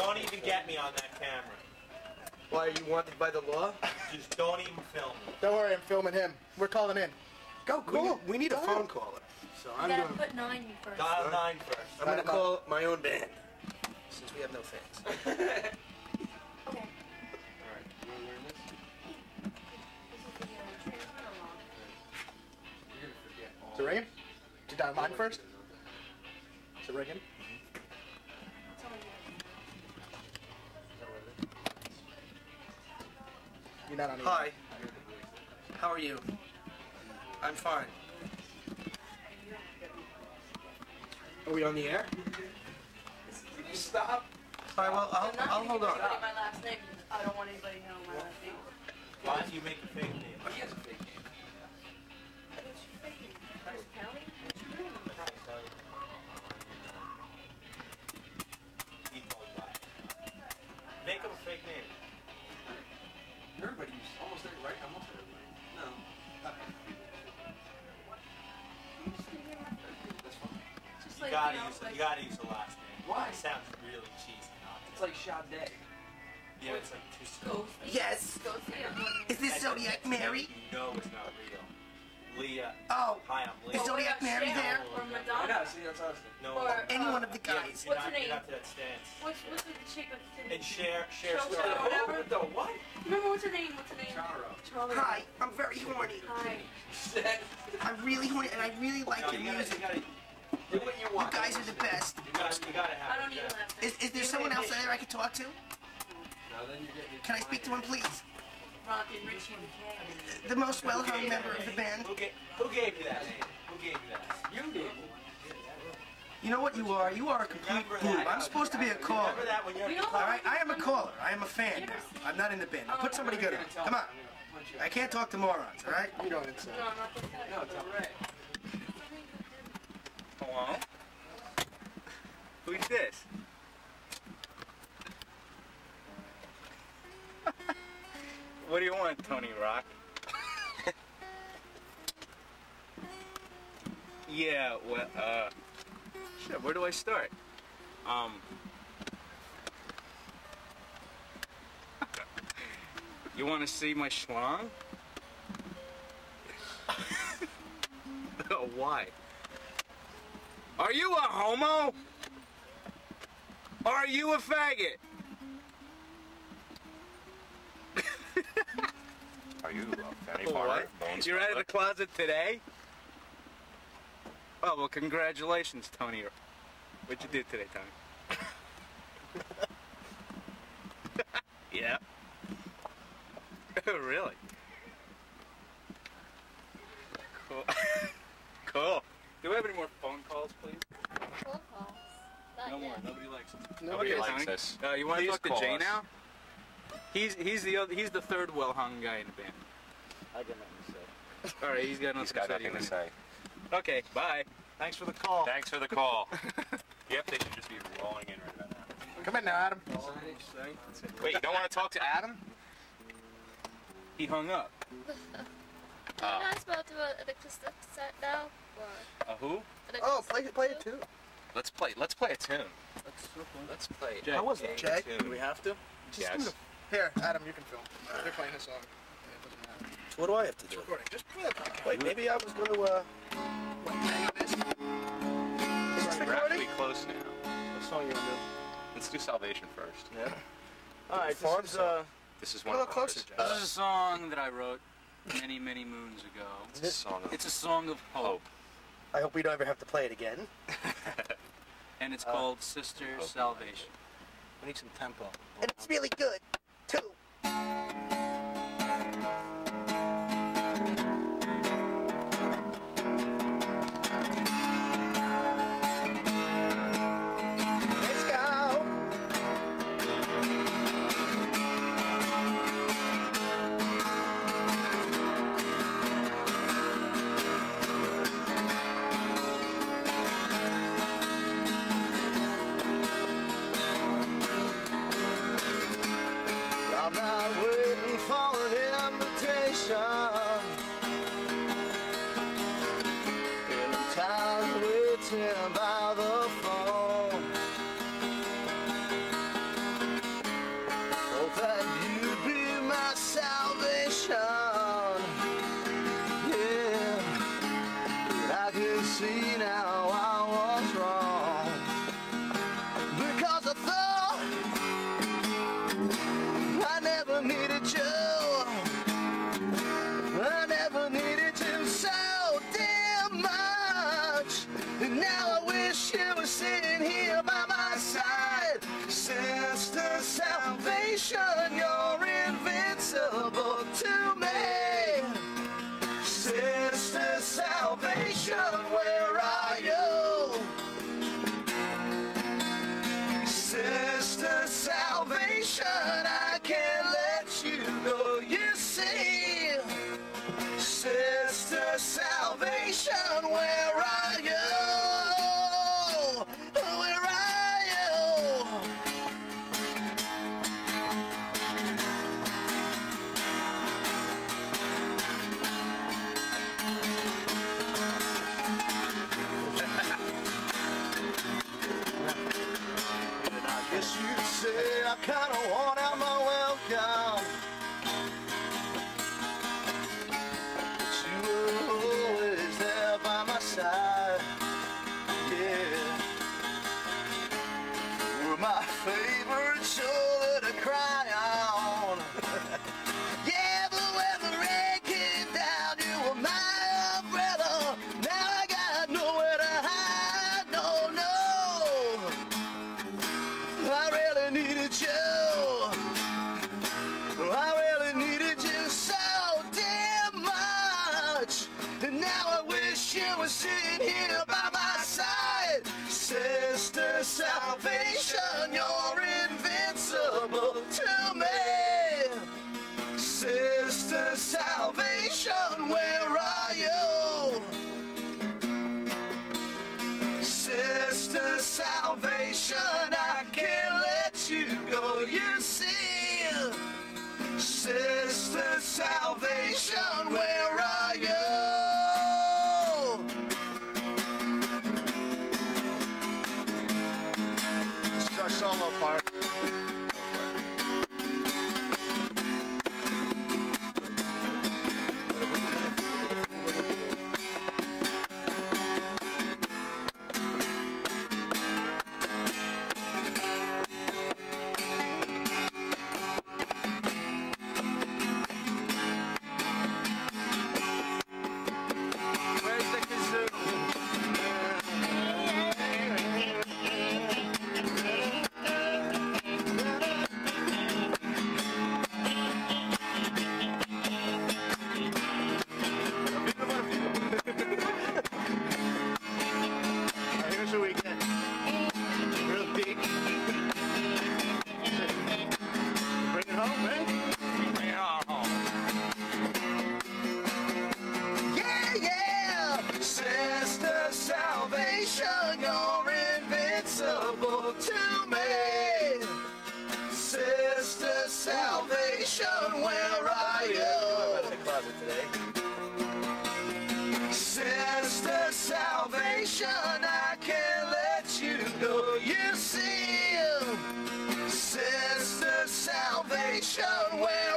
Don't even get me on that camera. Why are you wanted by the law? Just don't even film me. Don't worry, I'm filming him. We're calling in. Go, We cool. need, we need a phone ahead. caller. So You I'm gotta going. put nine first. Dial nine first. I'm gonna call my own band since we have no fans. Okay. Alright, you wanna learn this? This is the. You're gonna forget all. Is it ringing? Did you dial mine first? Is it ringing? You're not on Hi. How are you? I'm fine. Are we on the air? Can you stop? All right. Well, I'll, I'm not I'll hold on. anybody my last name. I don't want anybody to know my last name. Why don't you make a fake name? He has a fake just You like, gotta you know, use like, you gotta use the last name. Why? It sounds really cheesy not It's like Sade. yeah, it's like too Ghosty. Yes. Ghosty. I'm Is this Zodiac Mary? You know it's not real. Leah. Oh, Hi, I'm Leah. Is Or Zodiac what about Mary Cher there? Or Madonna. see, that's us. No. Or, Any uh, one of the Yeah, guys. you're What's not, her name? not to that stance. What's, what's the chick that's sitting? And share, share Cho- story. Cho- whatever. The what? Remember what's her name? What's her name? Charo. Charlie. Hi, I'm very horny. Hi. I'm really horny, and I really like No, your you gotta, you music. gotta, Do what you want. You guys are the best. you gotta, you gotta have I don't it, even yeah. have Is, is there someone else out there I can talk to? Now then you're getting Can I speak to him, please? Rockin' Richie McKay. The most well-hung member of the band. Who gave, who gave you that name? Who gave you that? You did. You know what you are? You are a complete Remember boob. I'm supposed to be a Remember caller. that when you're You at the know All right, I am a caller. I am a fan now. I'm not in the band. Now put somebody good on. Come on. I can't talk to morons, all right? You're going insane. No, I'm not. No, it's all right. Hello? Who's this? What do you want, Tony Rock? yeah, well, uh, shit, where do I start? Um, you want to see my schlong? Why? Are you a homo? Are you a faggot? You a fanny What? farmer? Bone You're out of the closet today? Oh, well, congratulations, Tony. What'd you do today, Tony? yeah. really? Cool. cool. Do we have any more phone calls, please? Phone calls. Not No more. Nobody likes them. Nobody Okay, likes Tony. this. Uh, you want to talk to Jay us. now? He's he's the other, he's the third well-hung guy in the band. I got nothing to say. All right, he's got nothing He's got to say. nothing to say. Okay, bye. Thanks for the call. Thanks for the call. yep, they should just be rolling in right about now. Come in now, Adam. Wait, you don't want to talk to Adam? He hung up. Am I not supposed to do an acoustic set now? Or A who? Oh, acoustic play play it too. Let's play. Let's play a tune. Let's play. Jay. How was that, Jay? tune. Do we have to? Just Yes. give me the- Here, Adam, you can film. They're playing this song. Yeah, it doesn't matter. So what do I have to do? Just play the. Wait, maybe I was going to, uh... What, hang on this? Is this We're recording? actually close now. What song you want to do? Let's do Salvation first. do? Yeah. All right, Farm this is, uh... This is Get a one little of closer, ours. This is a song that I wrote many, many moons ago. It's a song of It's a song of hope, I hope we don't ever have to play it again. and it's Uh, called Sister Salvation. We need some tempo. And it's really good, too. To me. Sister salvation, where are you? Sister salvation, I can't let you go, you see. Sister salvation, where are really needed you. I really needed you so damn much. And now I wish you were sitting here by my side. Sister salvation, you're invincible salvation, salvation, where are you? Sister salvation, I can't let you go. You see, Sister salvation, where